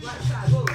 Let's go.